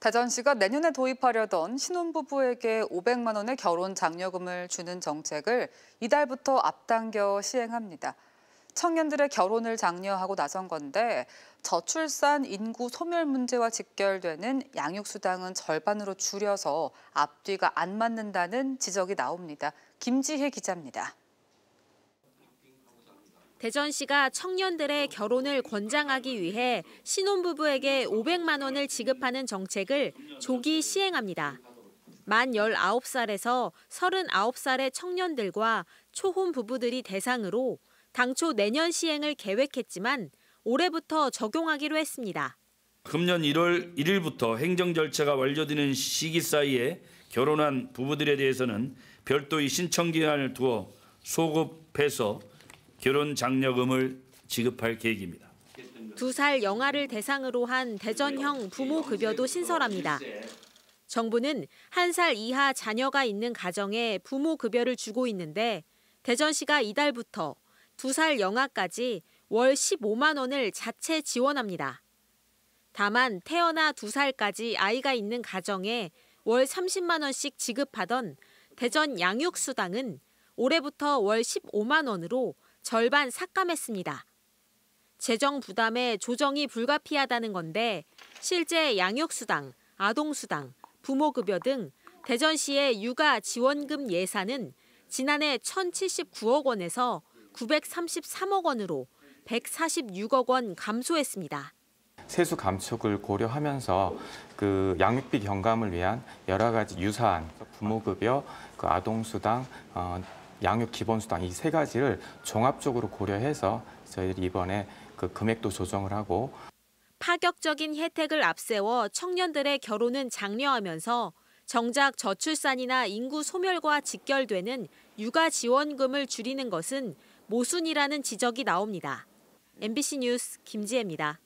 대전시가 내년에 도입하려던 신혼부부에게 500만 원의 결혼 장려금을 주는 정책을 이달부터 앞당겨 시행합니다. 청년들의 결혼을 장려하고 나선 건데 저출산 인구 소멸 문제와 직결되는 양육수당은 절반으로 줄여서 앞뒤가 안 맞는다는 지적이 나옵니다. 김지혜 기자입니다. 대전시가 청년들의 결혼을 권장하기 위해 신혼부부에게 500만 원을 지급하는 정책을 조기 시행합니다. 만 19살에서 39살의 청년들과 초혼 부부들이 대상으로 당초 내년 시행을 계획했지만 올해부터 적용하기로 했습니다. 금년 1월 1일부터 행정 절차가 완료되는 시기 사이에 결혼한 부부들에 대해서는 별도의 신청 기한을 두어 소급해서 결혼 장려금을 지급할 계획입니다. 두 살 영아를 대상으로 한 대전형 부모 급여도 신설합니다. 정부는 한 살 이하 자녀가 있는 가정에 부모 급여를 주고 있는데 대전시가 이달부터 두 살 영아까지 월 15만 원을 자체 지원합니다. 다만 태어나 두 살까지 아이가 있는 가정에 월 30만 원씩 지급하던 대전 양육수당은 올해부터 월 15만 원으로 절반 삭감했습니다. 재정 부담에 조정이 불가피하다는 건데 실제 양육수당, 아동수당, 부모급여 등 대전시의 육아 지원금 예산은 지난해 1,079억 원에서 933억 원으로 146억 원 감소했습니다. 세수 감축을 고려하면서 그 양육비 경감을 위한 여러 가지 유사한 부모급여, 그 아동수당, 어, 양육 기본수당 이 세 가지를 종합적으로 고려해서 저희들이 이번에 그 금액도 조정을 하고 파격적인 혜택을 앞세워 청년들의 결혼은 장려하면서 정작 저출산이나 인구 소멸과 직결되는 육아 지원금을 줄이는 것은 모순이라는 지적이 나옵니다. MBC 뉴스 김지혜입니다.